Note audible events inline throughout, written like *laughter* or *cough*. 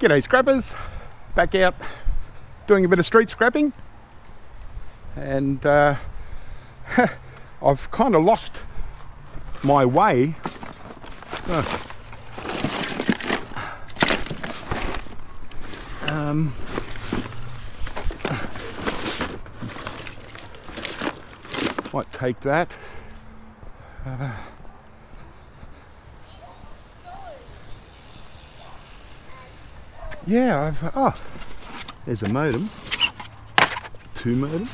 G'day scrappers, back out doing a bit of street scrapping. And uh, *laughs* I've kind of lost my way. Uh, um, might take that. Uh, yeah, I've. Oh, there's a modem. Two modems.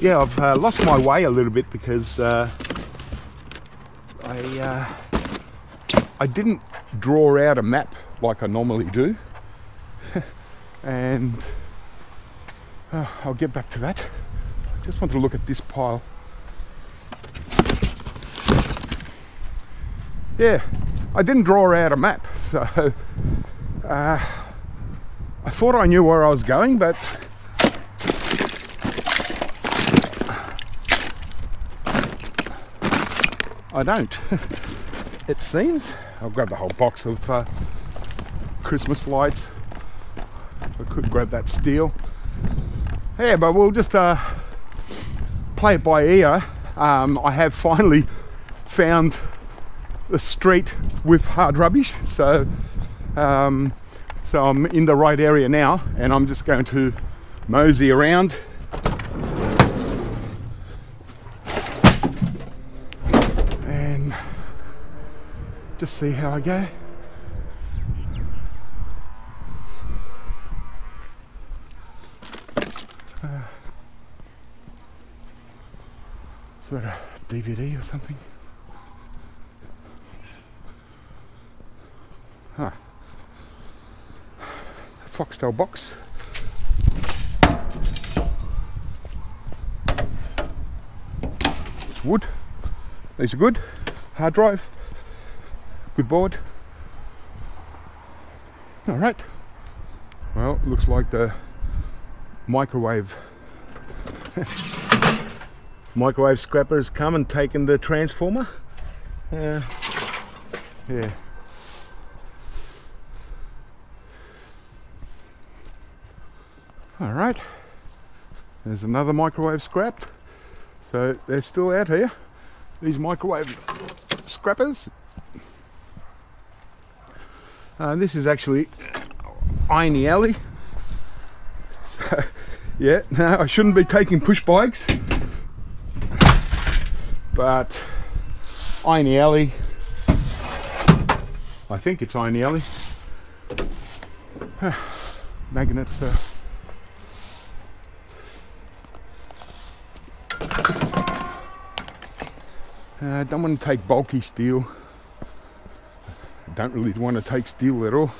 Yeah, I've uh, lost my way a little bit because uh, I uh, I didn't draw out a map like I normally do, *laughs* and uh, I'll get back to that. I just want to look at this pile. Yeah, I didn't draw out a map, so uh, I thought I knew where I was going, but I don't. *laughs* it seems. I'll grab the whole box of uh, Christmas lights. I could grab that steel. Yeah, but we'll just uh, play it by ear. Um, I have finally found the street with hard rubbish. So, um, so I'm in the right area now, and I'm just going to mosey around. And just see how I go. Uh, is that a DVD or something? Foxtel box. It's wood. These are good. Hard drive. Good board. Alright. Well, looks like the microwave *laughs* microwave scrappers come and taken the transformer. Uh, yeah. All right, there's another microwave scrapped. So they're still out here, these microwave scrappers. Uh, this is actually Irony Alley. So, *laughs* yeah, *laughs* no, I shouldn't be taking push bikes, but Irony Alley, I think it's Irony Alley. *sighs* Magnets are I don't want to take bulky steel. I don't really want to take steel at all.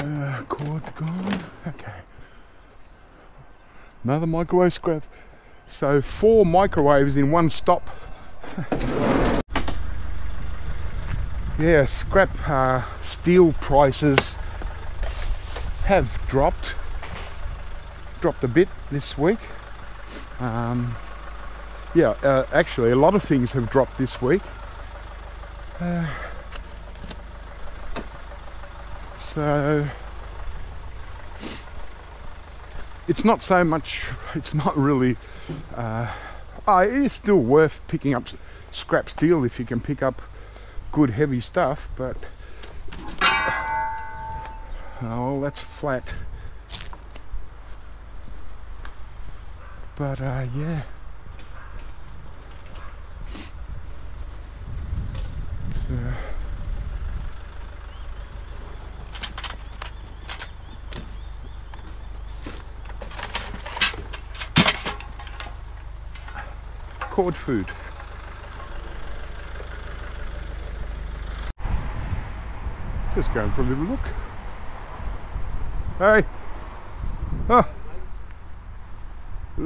Uh, cord gone. Okay. Another microwave scrap. So four microwaves in one stop. *laughs* yeah, scrap uh, steel prices have dropped. Dropped a bit this week. Um, yeah, uh, actually, a lot of things have dropped this week. Uh, so it's not so much. *laughs* It's not really. Uh, oh, it is still worth picking up scrap steel if you can pick up good heavy stuff, but oh, that's flat. But uh, yeah. Cord food. Just going for a little look. Hey. Oh.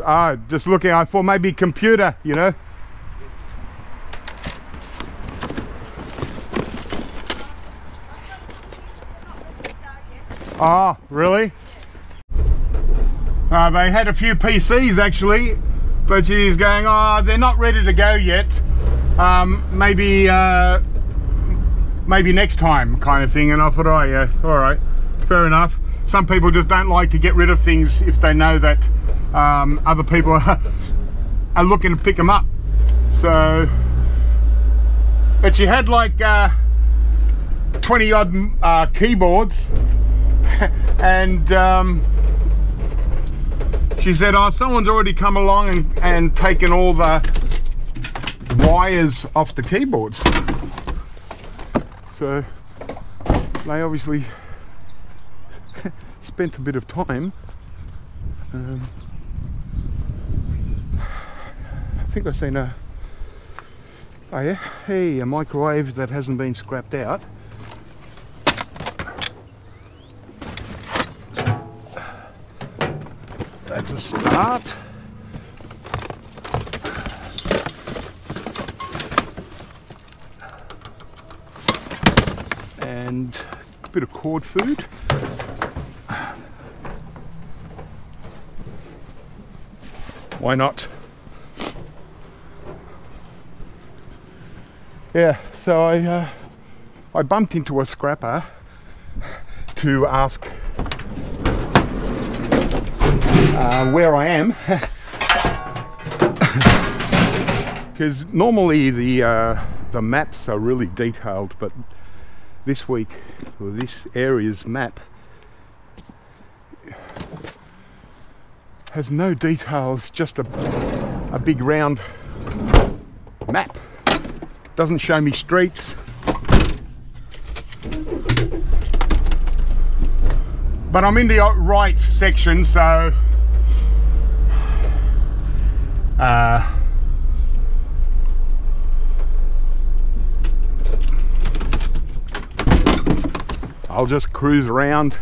Ah, just looking out for maybe computer, you know. Oh, really? Uh, they had a few PCs actually, but she's going, oh, they're not ready to go yet. Um, maybe uh, maybe next time kind of thing. And I thought, oh yeah, all right, fair enough. Some people just don't like to get rid of things if they know that um, other people are, *laughs* are looking to pick them up. So, but she had like uh, 20 odd uh, keyboards *laughs* and um, she said, oh, someone's already come along and, and taken all the wires off the keyboards. So they obviously *laughs* spent a bit of time. Um, I think I've seen a, oh yeah, hey, a microwave that hasn't been scrapped out. That's a start. And a bit of cord food. Why not? Yeah, so I uh, I bumped into a scrapper to ask uh, where I am. *laughs* Because normally the uh, the maps are really detailed, but this week, this area's map, has no details, just a, a big round map. Doesn't show me streets. But I'm in the right section, so uh, I'll just cruise around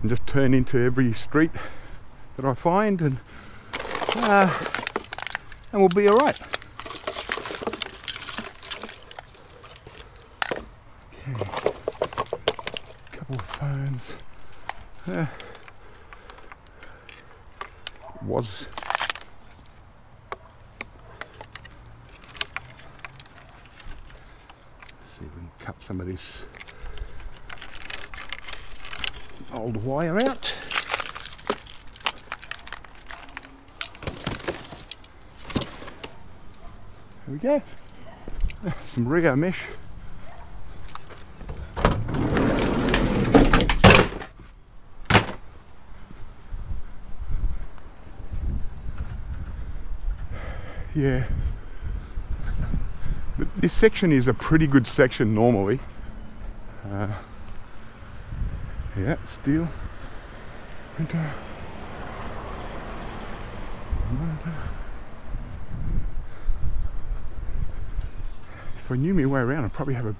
and just turn into every street that I find and uh, and we'll be all right. Okay, couple of phones. Uh, was see if we can cut some of this old wire out. Go. Some mesh. Yeah. But this section is a pretty good section normally. Uh, yeah, steel. And, uh, if I knew my way around, I'd probably have a,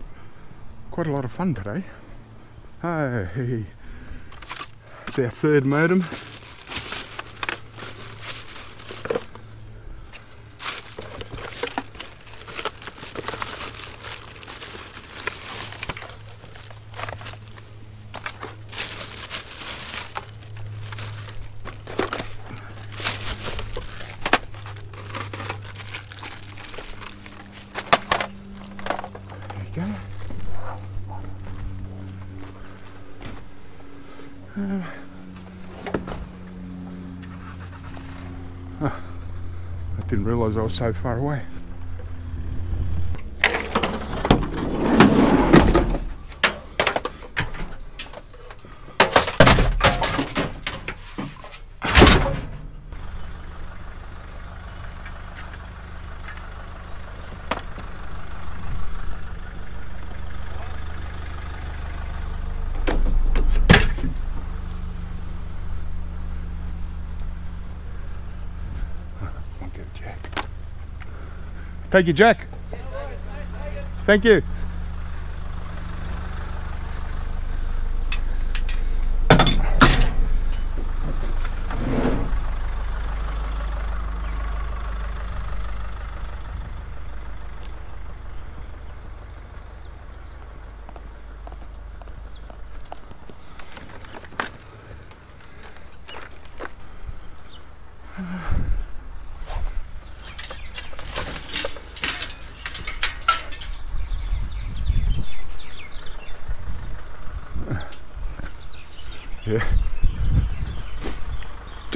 quite a lot of fun today. Hey, it's our third modem. Uh, *sighs* huh. I didn't realise I was so far away. I'll get a jack. Take you, jack. Thank you.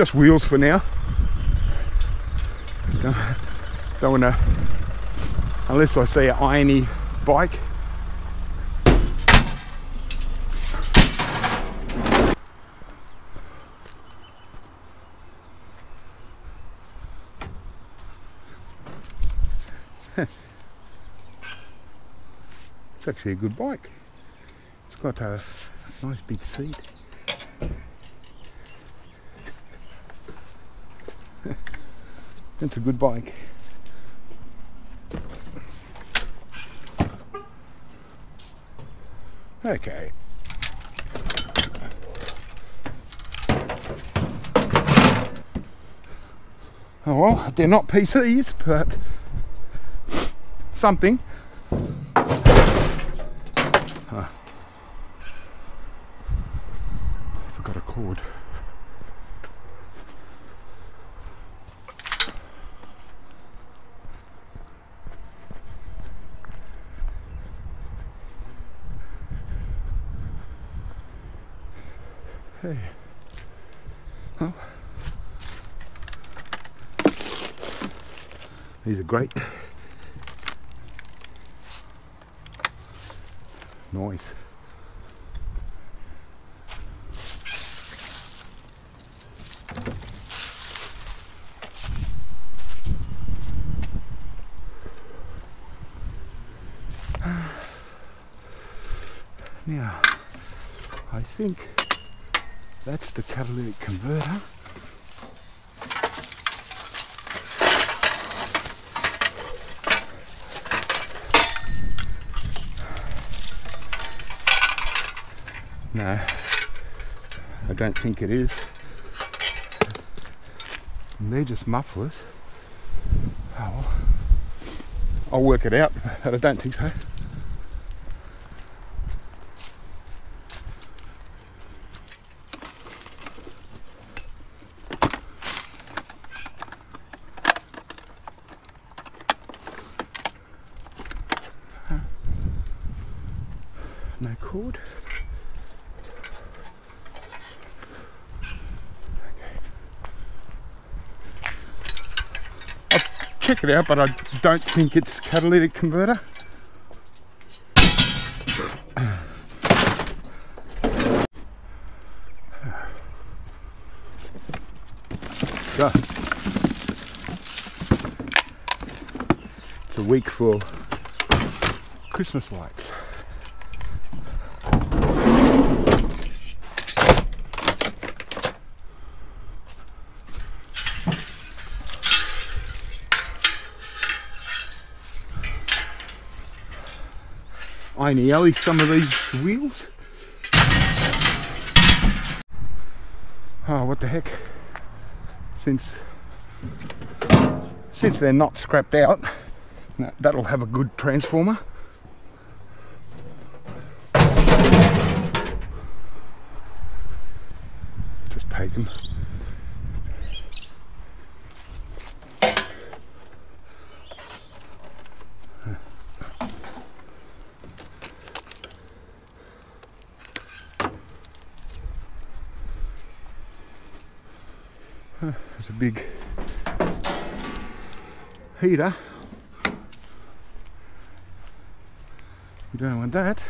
Just wheels for now. Don't, don't want to, unless I see an irony bike. it's actually a good bike. It's got a nice big seat. It's a good bike. Okay. Oh well, they're not PCs, but something. Great. Nice. Now, I think that's the catalytic converter. No, I don't think it is. And they're just mufflers. Oh, well. I'll work it out, but I don't think so. No cord. I'll it out, but I don't think it's catalytic converter. Go. It's a week for Christmas lights. Ineelly some of these wheels. Oh, what the heck. Since since they're not scrapped out, that'll have a good transformer. Just take them. There's a big heater. You don't want that.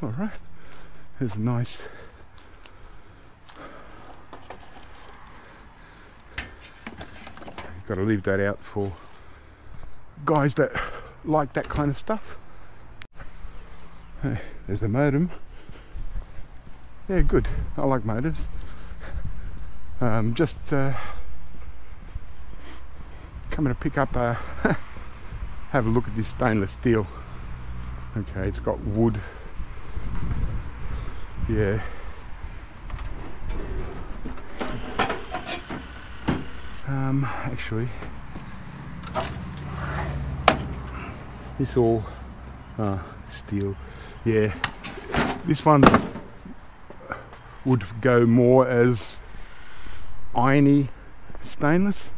All right. There's a nice. Got to leave that out for guys that like that kind of stuff. Hey, There's the modem. Yeah, good. I like modems. Um, just uh, coming to pick up a *laughs* have a look at this stainless steel. Okay it's got wood. Yeah. Um, actually this all uh, steel. Yeah. This one would go more as irony stainless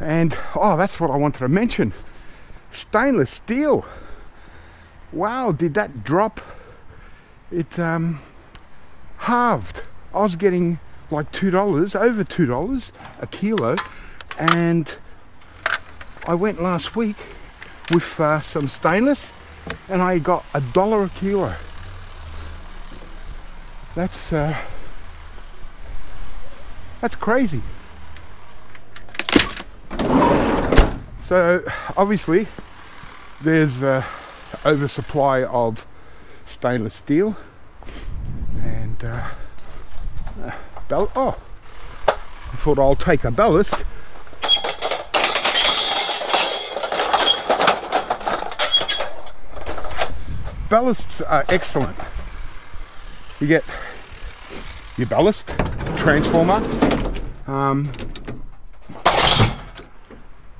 and oh that's what I wanted to mention stainless steel wow did that drop it um halved. I was getting like two dollars, over two dollars a kilo, and I went last week with uh, some stainless, and I got a dollar a kilo. That's uh, that's crazy. So obviously, there's uh, oversupply of stainless steel and uh, oh I thought I'll take a ballast. Ballasts are excellent. You get your ballast transformer um,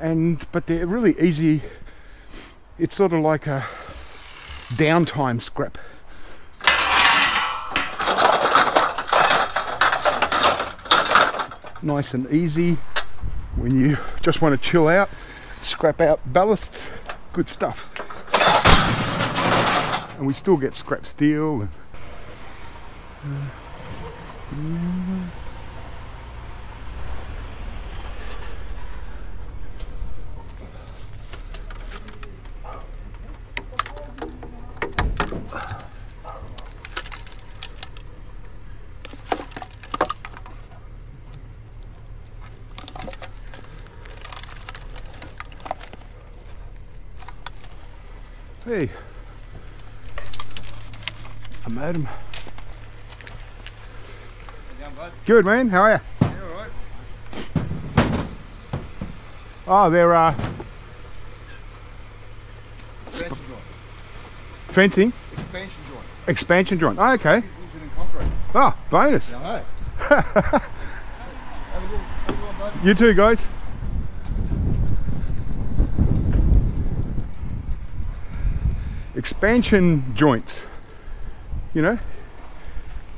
and but they're really easy. It's sort of like a downtime scrap. Nice and easy when you just want to chill out scrap out ballasts. Good stuff. And we still get scrap steel and Hey, Him. Good man, how are you? Oh, they're uh, Expansion joint. fencing Expansion joint. expansion joint. Oh, okay. Use in concrete. Oh, bonus. Yeah, I know. have a look. Have a look, bud. You too, guys. Expansion joints. You know,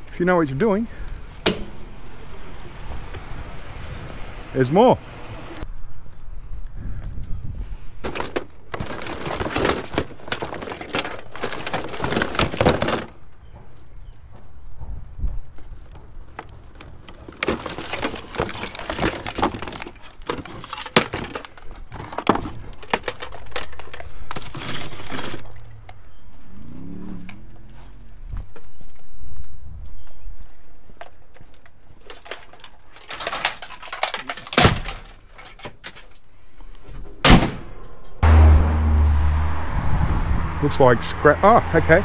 if you know what you're doing, there's more. Looks like scrap. Oh, okay.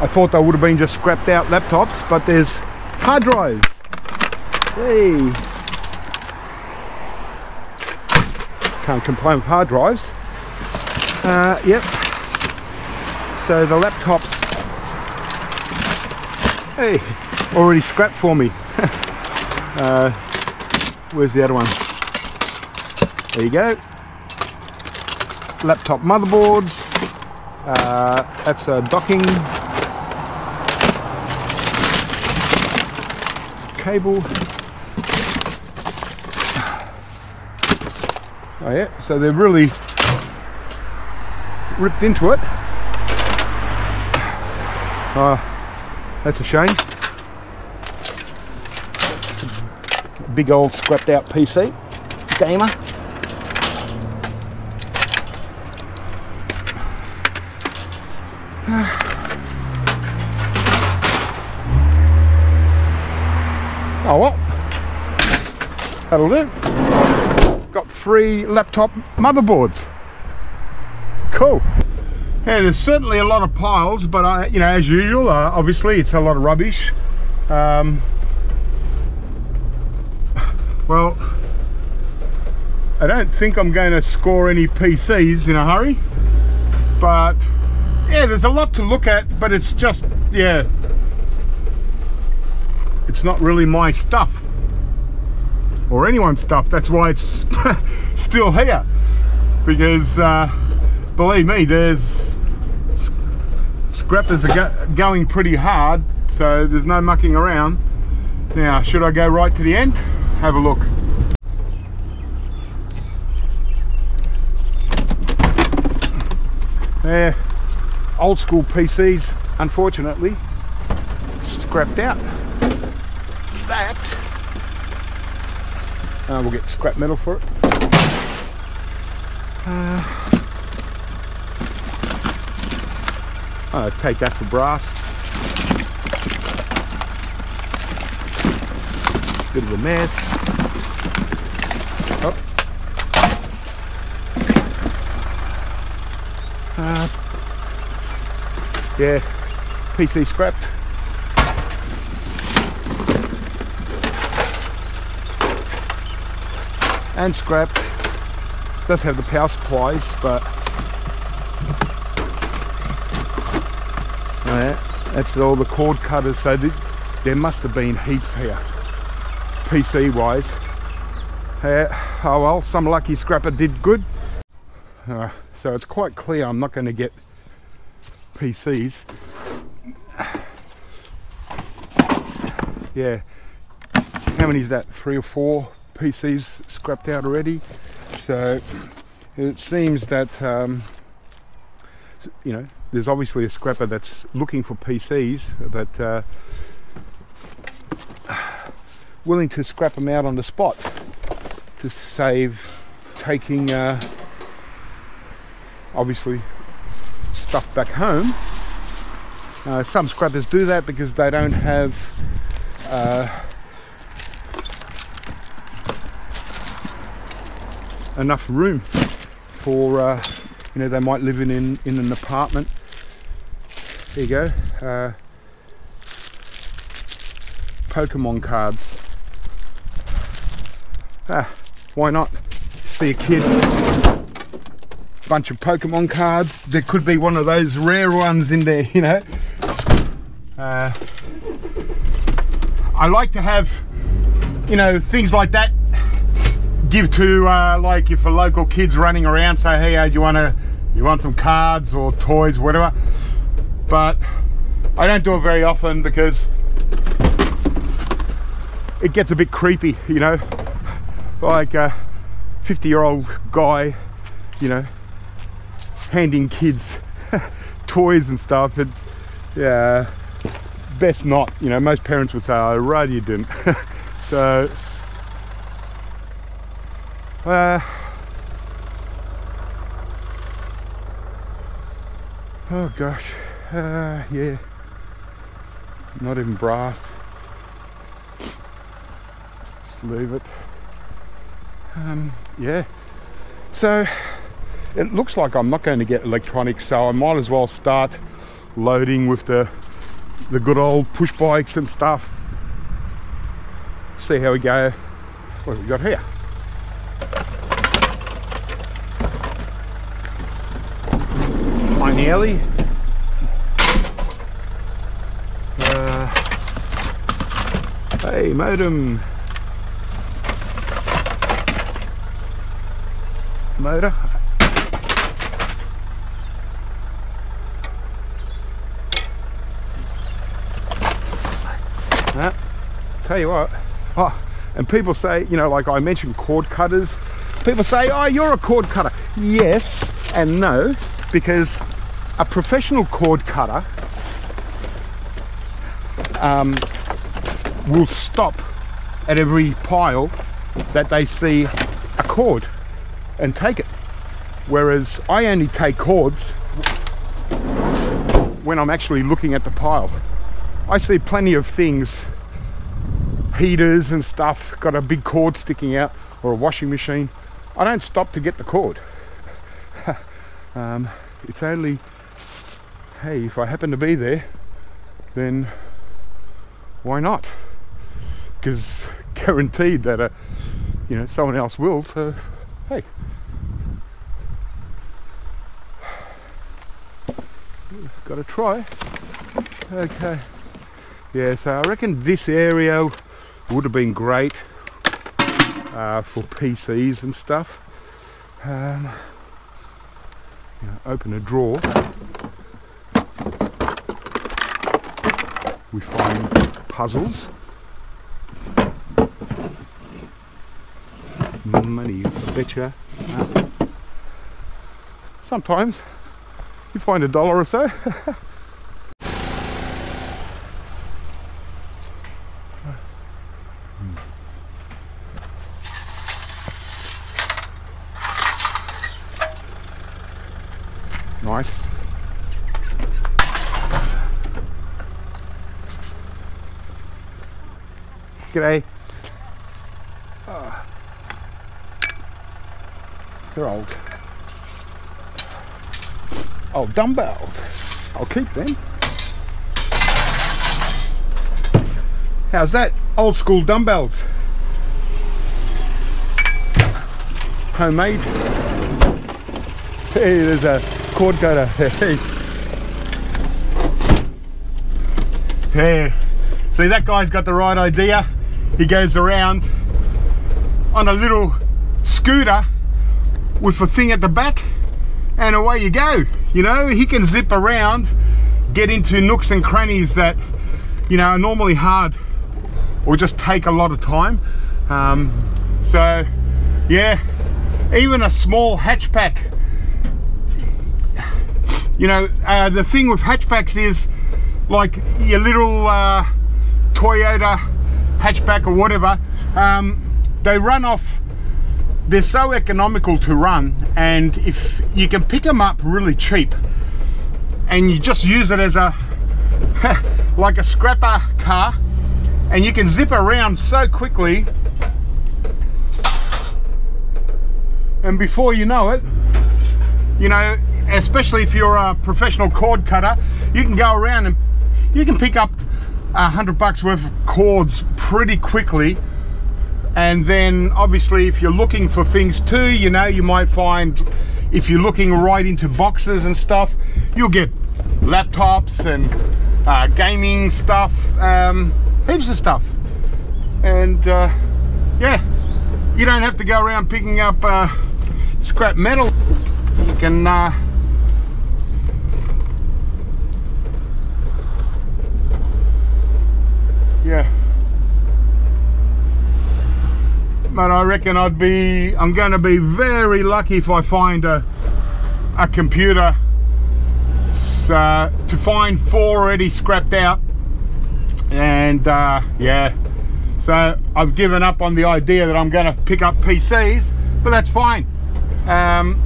I thought they would have been just scrapped out laptops, but there's hard drives. Hey. Can't complain with hard drives. Uh, yep. So the laptops, hey, already scrapped for me. *laughs* uh, where's the other one? There you go laptop motherboards. Uh, that's a docking cable. Oh yeah, so they're really ripped into it. Oh, that's a shame. It's a big old scrapped out PC gamer. That'll do. Got three laptop motherboards. Cool. Yeah, there's certainly a lot of piles, but I, you know, as usual, uh, obviously it's a lot of rubbish. Um, well, I don't think I'm going to score any PCs in a hurry, but yeah, there's a lot to look at, but it's just, yeah, it's not really my stuff or anyone's stuff. That's why it's *laughs* still here because uh, believe me, there's sc- scrappers are go- going pretty hard, so there's no mucking around. Now, should I go right to the end? Have a look. There, old school PCs, unfortunately. scrapped out. That. Uh, we'll get scrap metal for it. Uh, I'll take that for brass. Bit of a mess. Oh. Uh, yeah, PC scrapped. And scrapped. Does have the power supplies, but yeah, that's all the cord cutters. So the, there must have been heaps here, PC wise. Oh well, some lucky scrapper did good. Uh, so it's quite clear I'm not going to get PCs. Yeah, how many is that? Three or four PCs scrapped out already. So it seems that um, you know there's obviously a scrapper that's looking for PCs, but uh, willing to scrap them out on the spot to save taking uh, obviously stuff back home. Uh, some scrappers do that because they don't have enough room for uh, you know they might live in, in in an apartment. There you go. Uh, Pokemon cards. Ah why not? See a kid. Bunch of Pokemon cards. There could be one of those rare ones in there *laughs* you know. Uh, I like to have you know things like that give to uh, like if a local kid's running around say hey uh, do you want to you want some cards or toys whatever. But I don't do it very often because it gets a bit creepy you know. Like a 50 year old guy you know handing kids *laughs* toys and stuff. It's yeah best not you know. Most parents would say oh right you didn't. *laughs* So uh, oh gosh, uh, yeah, not even brass. Just leave it. Um, yeah, so it looks like I'm not going to get electronics, so I might as well start loading with the the good old push bikes and stuff. See how we go. What have we got here? Alley. Uh, hey, modem. Motor. Uh, tell you what. Oh, and people say, you know, like I mentioned cord cutters. People say, oh, you're a cord cutter. Yes and no, because a professional cord cutter um, will stop at every pile that they see a cord and take it. Whereas I only take cords when I'm actually looking at the pile. I see plenty of things, heaters and stuff, got a big cord sticking out or a washing machine. I don't stop to get the cord. *laughs* um, it's only, hey, if I happen to be there, then why not? Because guaranteed that, uh, you know, someone else will. So, hey. Got to try. Okay. Yeah, so I reckon this area would have been great uh, for PCs and stuff. Um, you know, open a drawer. We find puzzles. Money. Uh, sometimes you find a dollar or so. *laughs* Nice. G'day. Ah. They're old. Oh, dumbbells. I'll keep them. How's that? Old school dumbbells. Homemade. Hey, there's a cord cutter. *laughs* Hey. Hey. See, that guy's got the right idea. He goes around on a little scooter with a thing at the back and away you go. You know, he can zip around, get into nooks and crannies that, you know, are normally hard or just take a lot of time. Um, so, yeah, even a small hatchback. You know, uh, the thing with hatchbacks is like your little uh, Toyota hatchback or whatever, um, they run off. They're so economical to run and if you can pick them up really cheap and you just use it as a *laughs* like a scrapper car and you can zip around so quickly and before you know it you know especially if you're a professional cord cutter you can go around and you can pick up a hundred bucks worth of cords pretty quickly. And then obviously if you're looking for things too you know you might find if you're looking right into boxes and stuff you'll get laptops and uh, gaming stuff um, heaps of stuff. And uh, yeah you don't have to go around picking up uh, scrap metal. You can uh, yeah but I reckon I'd be I'm going to be very lucky if I find a a computer uh, to find four already scrapped out. And uh, yeah. So I've given up on the idea that I'm going to pick up PCs but that's fine. Um,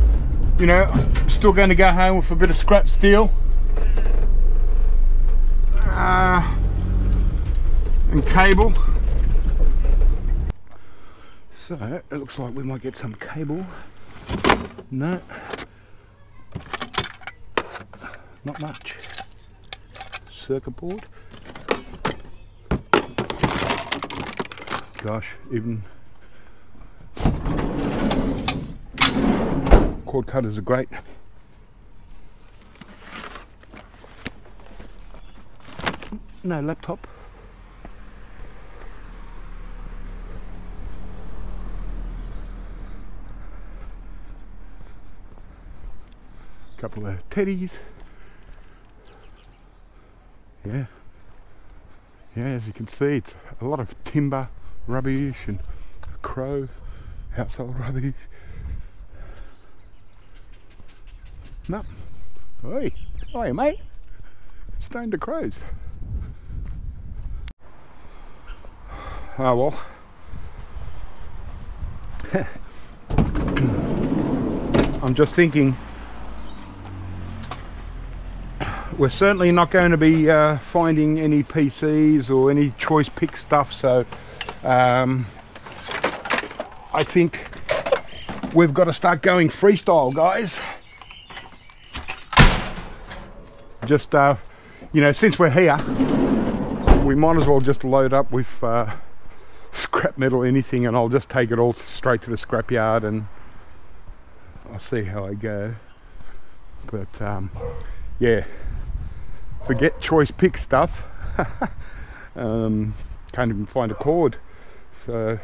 you know I'm still going to go home with a bit of scrap steel. Uh, and cable so it looks like we might get some cable. No, not much. Circuit board. Gosh, even cord cutters are great. No laptop. Couple of teddies. Yeah. Yeah, as you can see, it's a lot of timber, rubbish, and crow, household rubbish. No. Oi, oi, mate. Stoned to crows. Oh well. *coughs* I'm just thinking we're certainly not going to be uh, finding any PCs or any choice pick stuff so um, I think we've got to start going freestyle guys. Just uh, you know since we're here we might as well just load up with uh, scrap metal anything and I'll just take it all straight to the scrapyard and I'll see how I go. But um, yeah forget choice pick stuff. *laughs* um, can't even find a cord. So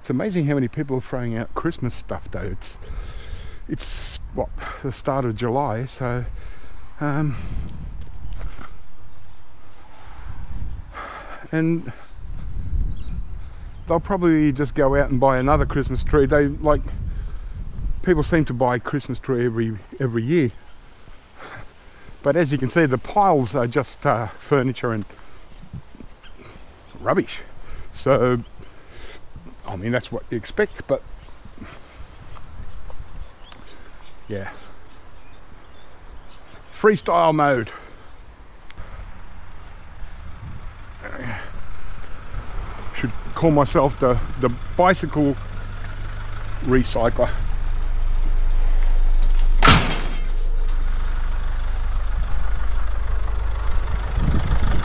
it's amazing how many people are throwing out Christmas stuff though. It's it's what the start of July, so um, and they'll probably just go out and buy another Christmas tree. They like people seem to buy Christmas tree every every year. But as you can see, the piles are just uh, furniture and rubbish. So, I mean, that's what you expect, but yeah. freestyle mode. Should call myself the, the bicycle recycler.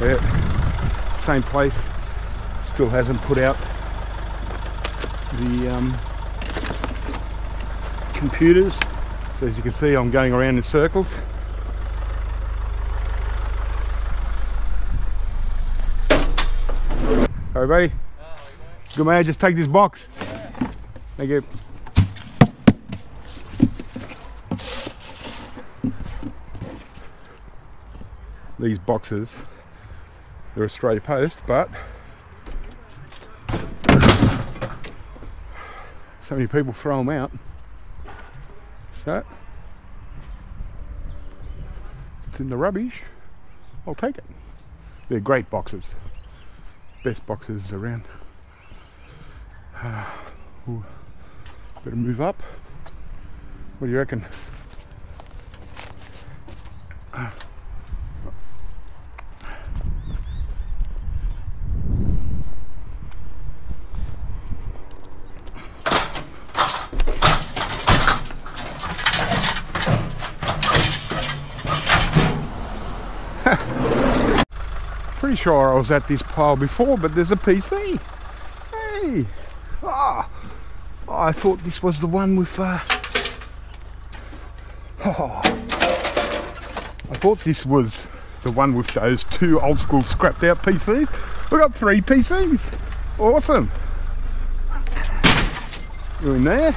Yeah, same place, still hasn't put out the um, computers. So as you can see, I'm going around in circles. All right, buddy. Good man, just take this box. Thank you. These boxes, they're Australia Post, but so many people throw them out. So, it's in the rubbish, I'll take it. They're great boxes, best boxes around. Uh, *sighs* ooh, better move up. What do you reckon? Pretty sure I was at this pile before, but there's a PC. Hey! Ah! Oh, I thought this was the one with. Uh... Oh. *laughs* I thought this was the one with those two old school scrapped out PCs. We got three PCs. Awesome. You in there?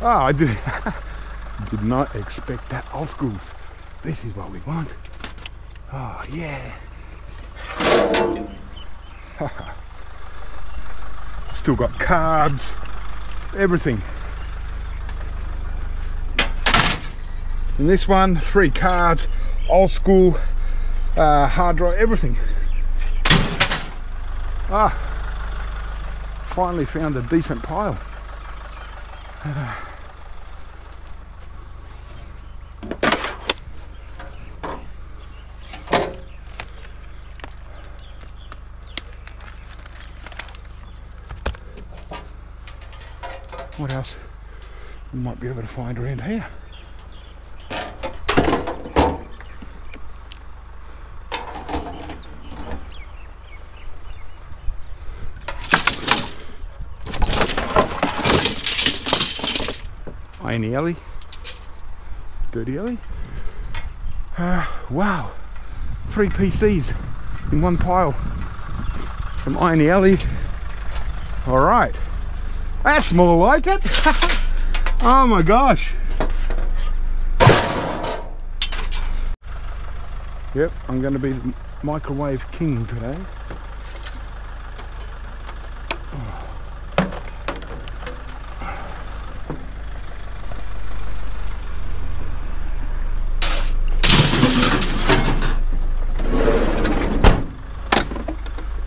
Oh, I did, *laughs* did not expect that old schools. This is what we want. Oh, yeah. *laughs* Still got cards, everything. And this one, three cards, old school, uh, hard drive, everything. Ah, finally found a decent pile. *sighs* What else we might be able to find around here? Iron alley, dirty alley. Uh, wow, three PCs in one pile. Some Iron alley. All right. That's more like it. *laughs* oh my gosh. Yep, I'm going to be the microwave king today.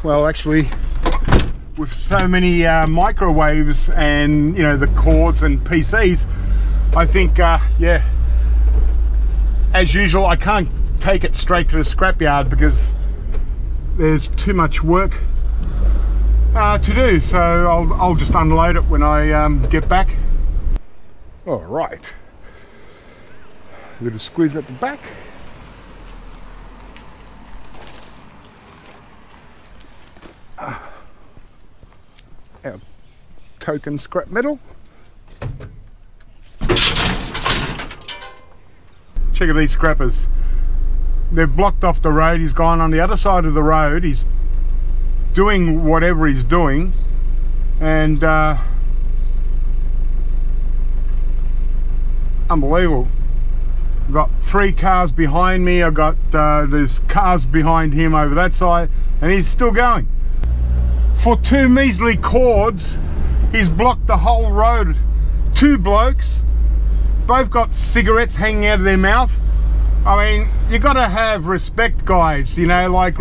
Well, actually, with so many uh, microwaves and you know the cords and PCs I think uh, yeah. As usual I can't take it straight to the scrapyard because there's too much work uh, to do. So I'll, I'll, just unload it when I um, get back. All right. Little squeeze at the back our token scrap metal. Check out these scrappers. They've blocked off the road. He's gone on the other side of the road. He's doing whatever he's doing. And uh, unbelievable. I've got three cars behind me. I've got uh, there's cars behind him over that side, and he's still going for two measly cords, he's blocked the whole road. Two blokes, both got cigarettes hanging out of their mouth. I mean, you got to have respect, guys. You know, like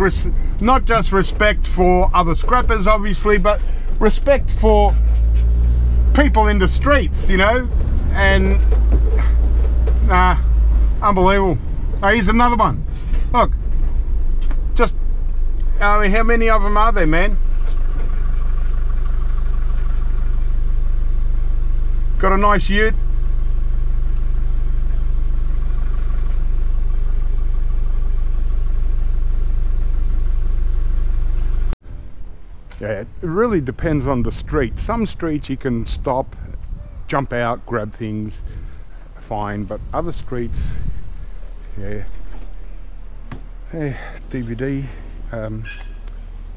not just respect for other scrappers, obviously, but respect for people in the streets. You know, and nah, unbelievable. Oh, here's another one. Look. Just, I mean, how many of them are there, man? Got a nice ute. Yeah, it really depends on the street. Some streets you can stop, jump out, grab things, fine. But other streets, yeah. Hey, DVD, um,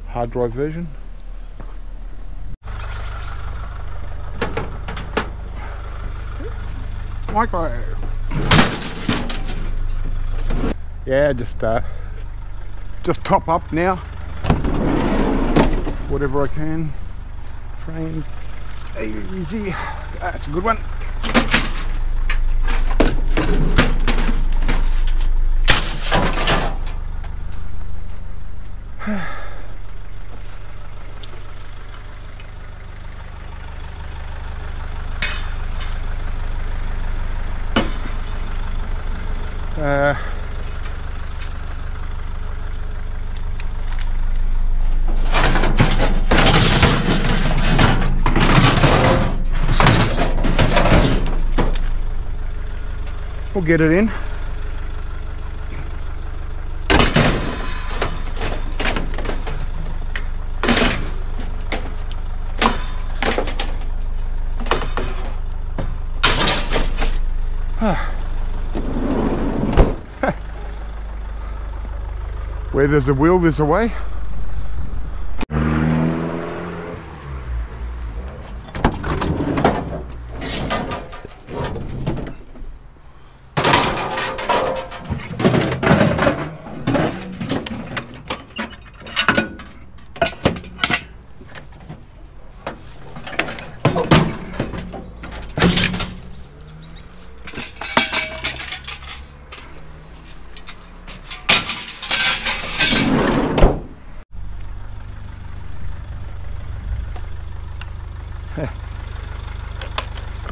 hard drive version. Michael. Yeah, just uh, just top up now. Whatever I can. Train Easy. That's a good one. *sighs* Uh, we'll get it in. Where there's a will, there's a way.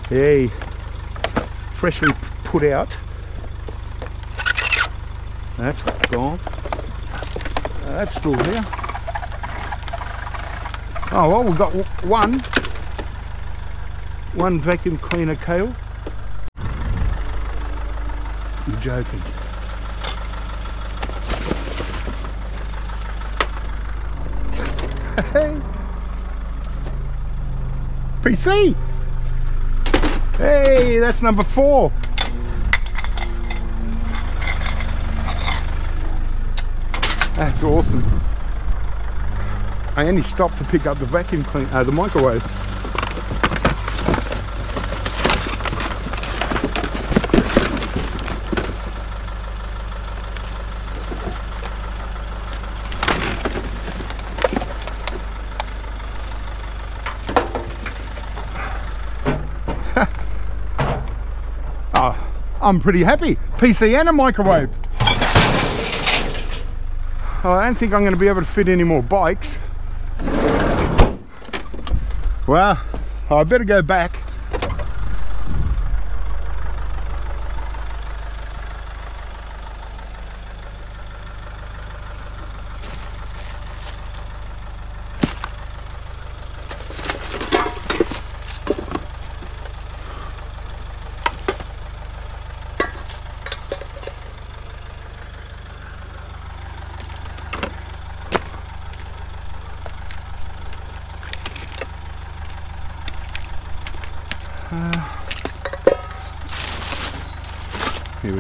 Hey, freshly put out. That's gone. That's still there. Oh well, we've got one. One vacuum cleaner kale. You're joking. *laughs* Hey. PC. That's number four. That's awesome. I only stopped to pick up the vacuum cleaner, uh, the microwave. Oh, I'm pretty happy. PC and a microwave. Oh, I don't think I'm going to be able to fit any more bikes. Well, I better go back.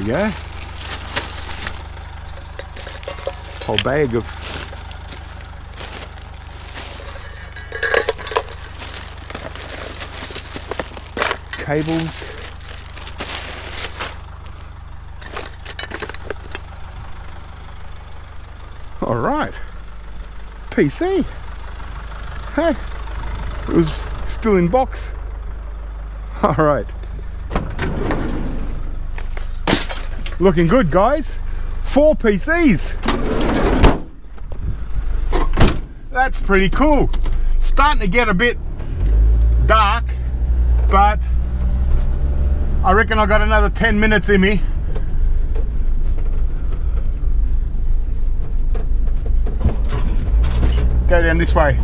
Go. Whole bag of cables. All right. PC. Hey, it was still in box. *laughs* All right. Looking good, guys. Four PCs. That's pretty cool. Starting to get a bit dark, but I reckon I got another 10 minutes in me. Go down this way.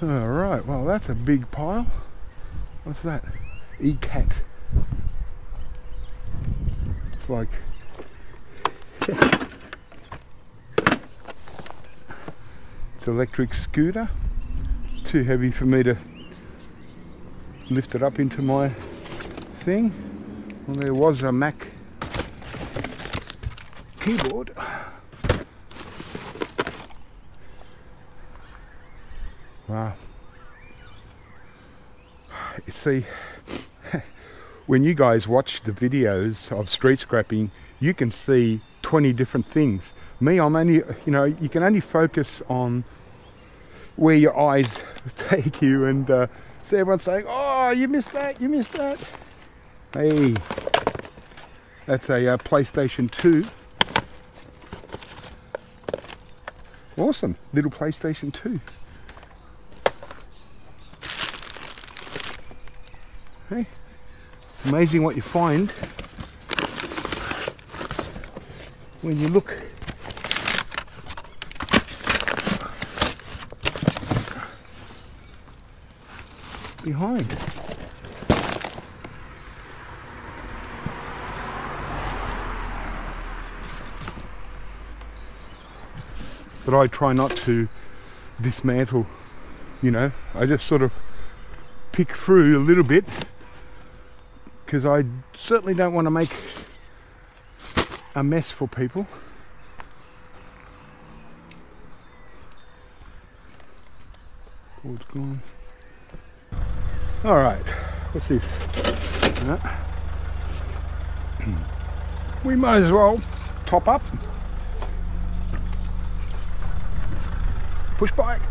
All right, well that's a big pile. What's that? E-cat. Like it's electric scooter. Too heavy for me to lift it up into my thing. Well, there was a Mac keyboard. Wow. You see, when you guys watch the videos of street scrapping, you can see 20 different things. Me, I'm only, you know, you can only focus on where your eyes *laughs* take you and uh, see everyone saying, oh, you missed that, you missed that. Hey, that's a uh, PlayStation 2. Awesome, little PlayStation 2. Hey, it's amazing what you find when you look behind. But I try not to dismantle, you know, I just sort of pick through a little bit because I certainly don't want to make a mess for people. Board's gone. All right, what's this? Uh, *clears throat* we might as well top up. Push bike.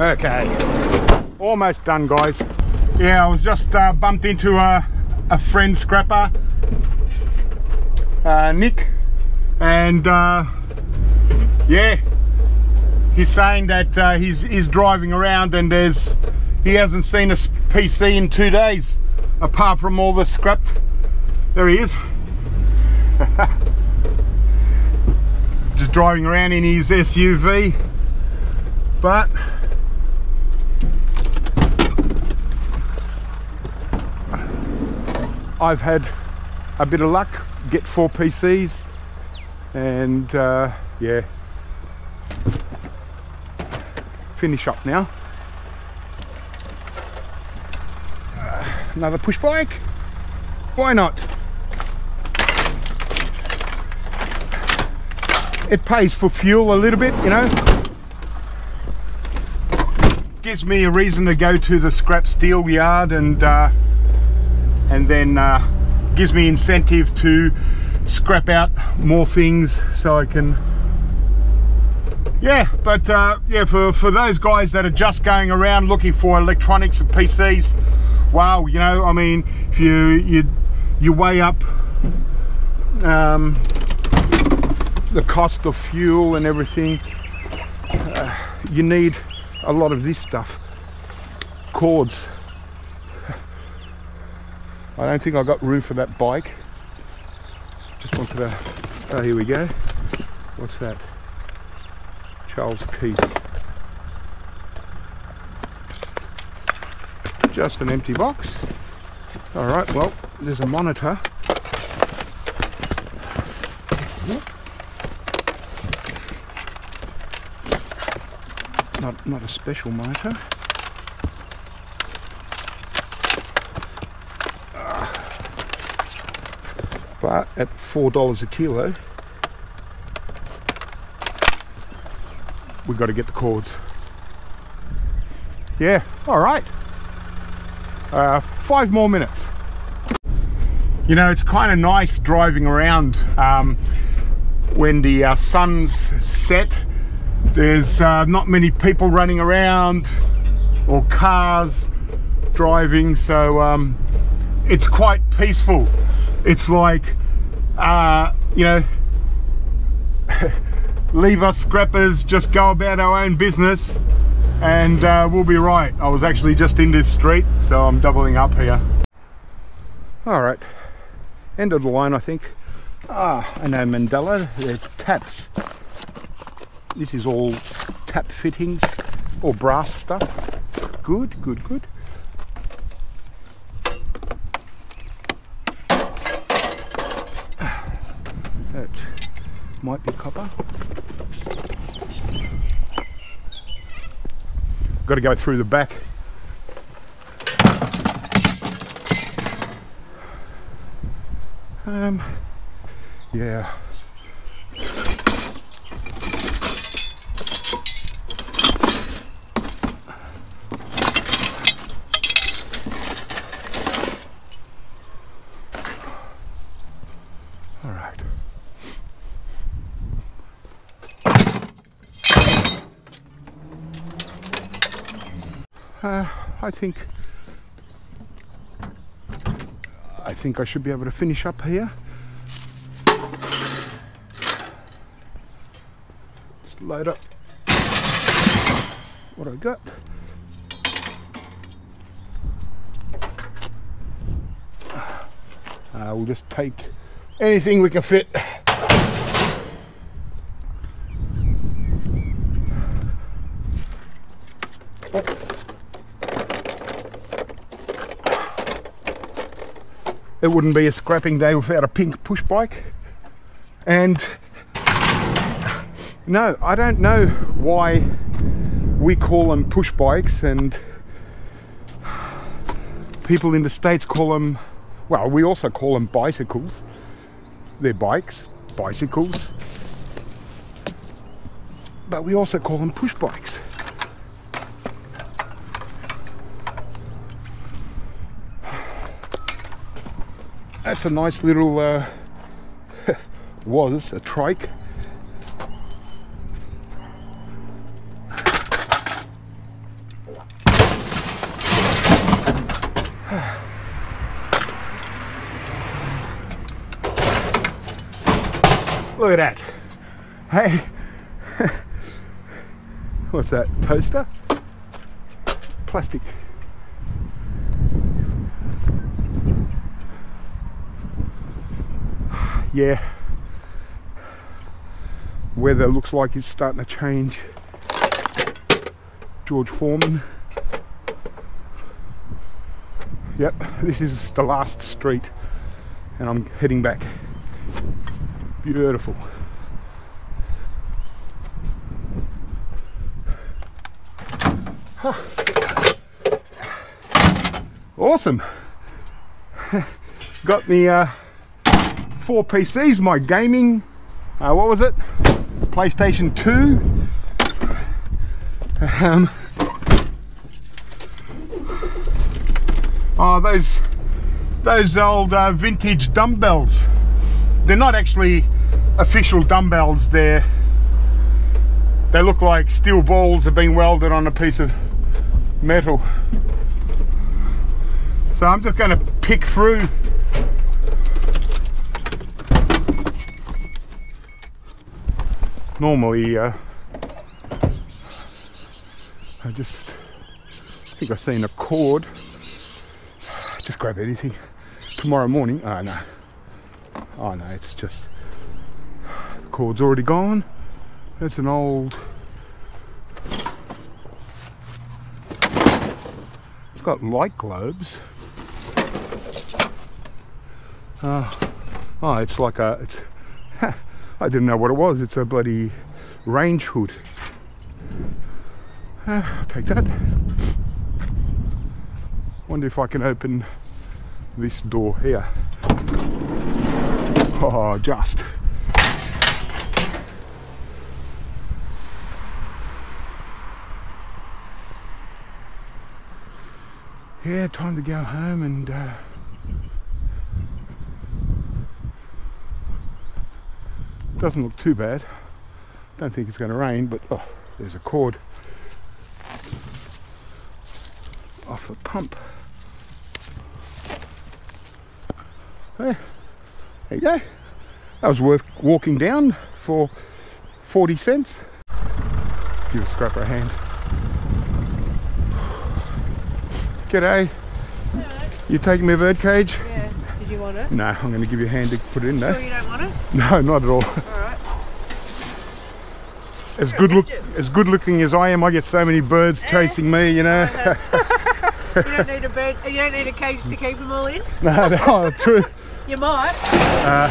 Okay, almost done guys. Yeah, I was just uh, bumped into a, a friend scrapper, uh, Nick, and uh, yeah, he's saying that uh, he's, he's driving around and there's he hasn't seen a PC in two days, apart from all the scrap. There he is. *laughs* Just driving around in his SUV, but I've had a bit of luck, get four PCs, and uh, yeah, finish up now. Another push bike, why not? It pays for fuel a little bit, you know. Gives me a reason to go to the scrap steel yard and uh, and then uh, gives me incentive to scrap out more things so I can yeah but uh, yeah for, for those guys that are just going around looking for electronics and PCs wow you know I mean if you you you weigh up um, the cost of fuel and everything uh, you need a lot of this stuff cords I don't think I've got room for that bike. Just wanted to, oh here we go. What's that? Charles Keith. Just an empty box. All right, well, there's a monitor. Not, not a special monitor. But at four dollars a kilo. We've got to get the cords. Yeah all right. Uh, five more minutes. You know it's kind of nice driving around um, when the uh, sun's set. There's uh, not many people running around or cars driving so um, it's quite peaceful it's like, uh, you know, *laughs* leave us scrappers, just go about our own business and uh, we'll be right. I was actually just in this street, so I'm doubling up here. All right, end of the line, I think. Ah, I know Mandela, they're taps. This is all tap fittings or brass stuff. Good, good, good. That might be copper. Got to go through the back. Um, yeah. Uh, I think I think I should be able to finish up here. Just load up what I got. Uh, we'll just take anything we can fit. It wouldn't be a scrapping day without a pink push bike. And no, I don't know why we call them push bikes and people in the States call them, well, we also call them bicycles. They're bikes, bicycles. But we also call them push bikes. That's a nice little, uh, *laughs* was a trike. *sighs* Look at that. Hey, *laughs* what's that? Toaster? Plastic. Yeah. Weather looks like it's starting to change. George Foreman. Yep, this is the last street and I'm heading back. Beautiful. Awesome. *laughs* Got the uh, four PCs, my gaming, uh, what was it? PlayStation 2. Um, oh, those those old uh, vintage dumbbells. They're not actually official dumbbells. They're they look like steel balls have been welded on a piece of metal. So I'm just going to pick through normally uh, I just think I've seen a cord. Just grab anything. Tomorrow morning oh no. Oh no it's just the cord's already gone. That's an old it's got light globes. Oh, oh it's like a it's *laughs* I didn't know what it was. It's a bloody range hood. Uh, take that. Wonder if I can open this door here. Oh, just. Yeah, time to go home and uh, Doesn't look too bad. Don't think it's going to rain, but oh, there's a cord off the pump. There, there you go. That was worth walking down for 40 cents. Give a scrapper a hand. G'day. You taking me a bird cage? Yeah. Did you want it? No, I'm going to give you a hand to put it in Sure there. you don't want it? *laughs* No, not at all. All right. As You're good look, as good looking as I am, I get so many birds eh? chasing me. You know. *laughs* You don't need a bed. You don't need a cage to keep them all in. no, no, *laughs* oh, true. You might. Uh,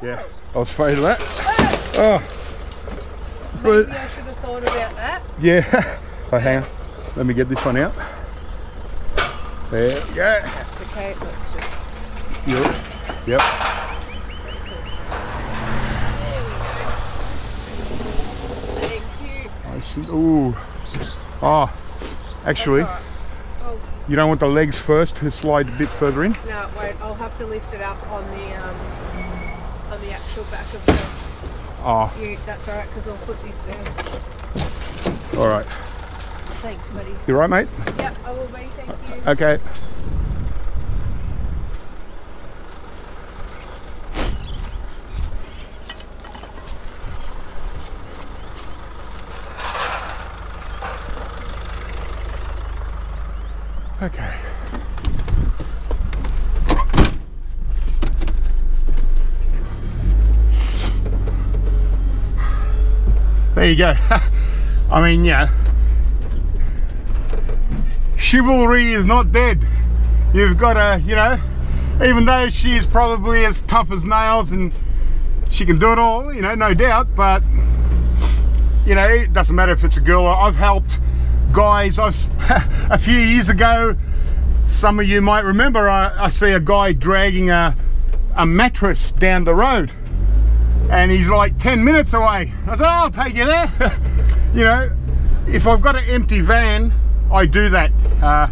yeah, I was afraid of that. Oh, oh. but Maybe I should have thought about that. yeah. Oh, hang on. Let me get this one out. There we go. That's okay. Let's just. Yep. Yep. Let's take this. There we go. Thank you. I see. Ooh. Oh, actually, right. you don't want the legs first to slide a bit further in. Oh, no, wait. I'll have to lift it up on the um, on the actual back of the Oh, ute. That's all right because I'll put this there. all right. Thanks, buddy. You right, mate? Yep, I will be. Thank you. Okay. There you go. *laughs* I mean, yeah, chivalry is not dead. You've got to, you know, even though she is probably as tough as nails and she can do it all, you know, no doubt, but, you know, it doesn't matter if it's a girl. I've helped guys, I've, *laughs* a few years ago, some of you might remember, I, I see a guy dragging a, a mattress down the road and he's like 10 minutes away. I said, oh, I'll take you there. *laughs* you know, if I've got an empty van, I do that. Uh,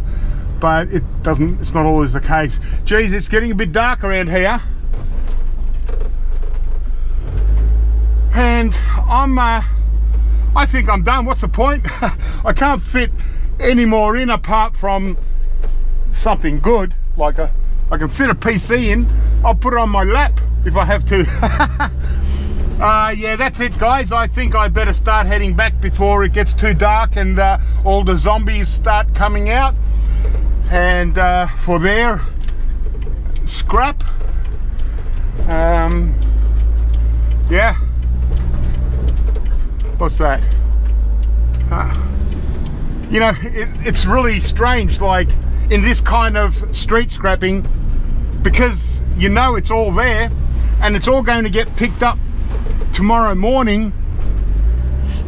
but it doesn't, it's not always the case. Geez, it's getting a bit dark around here. And I'm, uh, I think I'm done. What's the point? *laughs* I can't fit any more in apart from something good. Like a, I can fit a PC in. I'll put it on my lap if I have to. *laughs* Uh, yeah, that's it, guys. I think I better start heading back before it gets too dark and uh, all the zombies start coming out. And uh, for their scrap, um, yeah. What's that? You know, it, it's really strange, like in this kind of street scrapping, because you know it's all there and it's all going to get picked up tomorrow morning,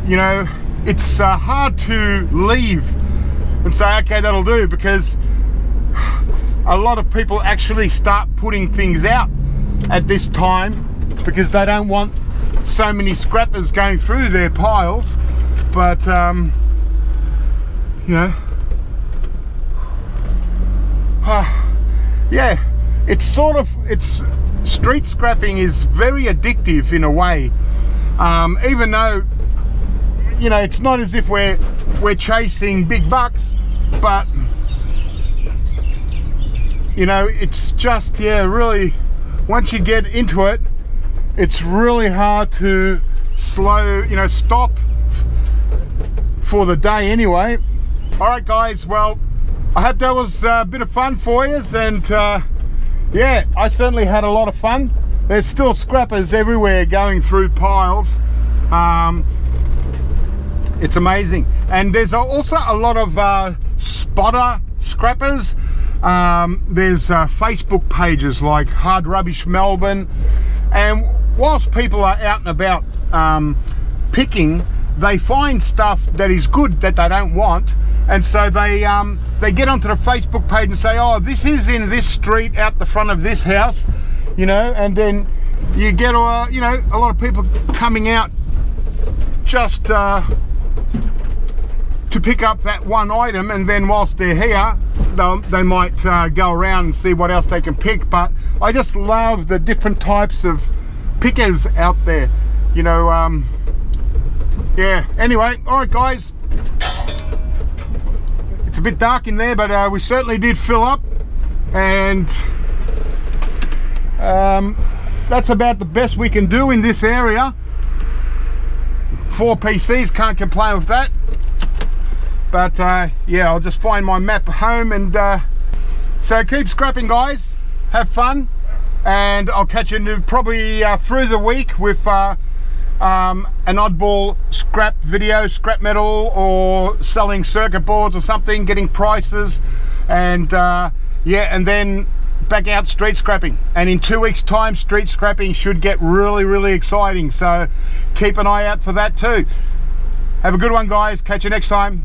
you know, it's uh, hard to leave and say, okay, that'll do, because a lot of people actually start putting things out at this time because they don't want so many scrappers going through their piles. But, um, you know, ah, *sighs* yeah, it's sort of, it's, street scrapping is very addictive in a way. Um, even though, you know, it's not as if we're, we're chasing big bucks, but, you know, it's just, yeah, really, once you get into it, it's really hard to slow, you know, stop for the day anyway. All right, guys, well, I hope that was a bit of fun for you, and uh, yeah, I certainly had a lot of fun. There's still scrappers everywhere going through piles. Um, it's amazing. And there's also a lot of uh, spotter scrappers. Um, there's uh, Facebook pages like Hard Rubbish Melbourne. And whilst people are out and about um, picking, they find stuff that is good that they don't want. And so they um, they get onto the Facebook page and say, oh, this is in this street out the front of this house, you know, and then you get, uh, you know, a lot of people coming out just uh, to pick up that one item and then whilst they're here they might uh, go around and see what else they can pick but I just love the different types of pickers out there you know um, yeah anyway all right guys. It's a bit dark in there but uh, we certainly did fill up and um, that's about the best we can do in this area. Four PCs can't complain with that. But uh, yeah I'll just find my map home and uh, so keep scrapping guys. Have fun, and I'll catch you probably uh, through the week with uh, um, an oddball scrap video, scrap metal, or selling circuit boards or something, getting prices, and uh, yeah, and then back out street scrapping. And in two weeks' time, street scrapping should get really, really exciting. So keep an eye out for that too. Have a good one, guys. Catch you next time.